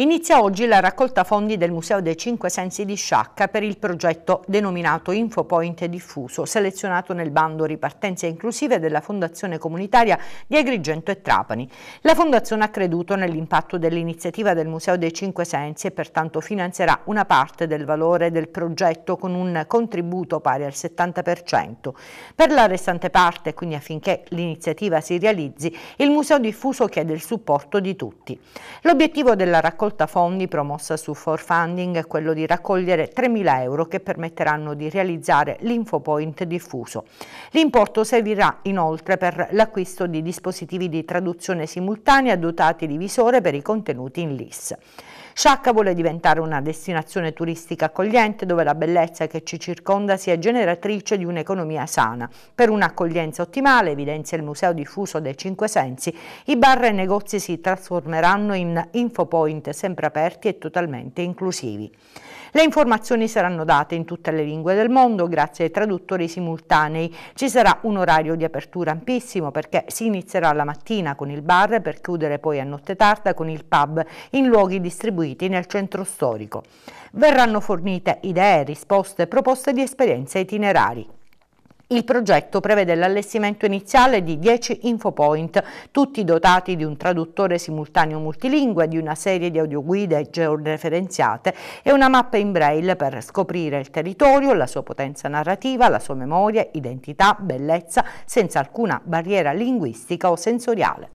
Inizia oggi la raccolta fondi del Museo dei Cinque Sensi di Sciacca per il progetto denominato Infopoint Diffuso, selezionato nel bando Ripartenze Inclusive della Fondazione Comunitaria di Agrigento e Trapani. La Fondazione ha creduto nell'impatto dell'iniziativa del Museo dei Cinque Sensi e pertanto finanzierà una parte del valore del progetto con un contributo pari al 70%. Per la restante parte, quindi affinché l'iniziativa si realizzi, il Museo Diffuso chiede il supporto di tutti. L'obiettivo della raccolta raccolta fondi promossa su For Funding è quello di raccogliere 3.000 euro che permetteranno di realizzare l'Infopoint diffuso. L'importo servirà inoltre per l'acquisto di dispositivi di traduzione simultanea dotati di visore per i contenuti in LIS. Sciacca vuole diventare una destinazione turistica accogliente dove la bellezza che ci circonda sia generatrice di un'economia sana. Per un'accoglienza ottimale, evidenzia il Museo Diffuso dei Cinque Sensi, i bar e negozi si trasformeranno in infopoint sempre aperti e totalmente inclusivi. Le informazioni saranno date in tutte le lingue del mondo grazie ai traduttori simultanei. Ci sarà un orario di apertura ampissimo perché si inizierà la mattina con il bar per chiudere poi a notte tarda con il pub in luoghi distribuiti nel centro storico. Verranno fornite idee, risposte, proposte di esperienze itinerari. Il progetto prevede l'allestimento iniziale di 10 infopoint, tutti dotati di un traduttore simultaneo multilingue, di una serie di audioguide georeferenziate e una mappa in braille per scoprire il territorio, la sua potenza narrativa, la sua memoria, identità, bellezza, senza alcuna barriera linguistica o sensoriale.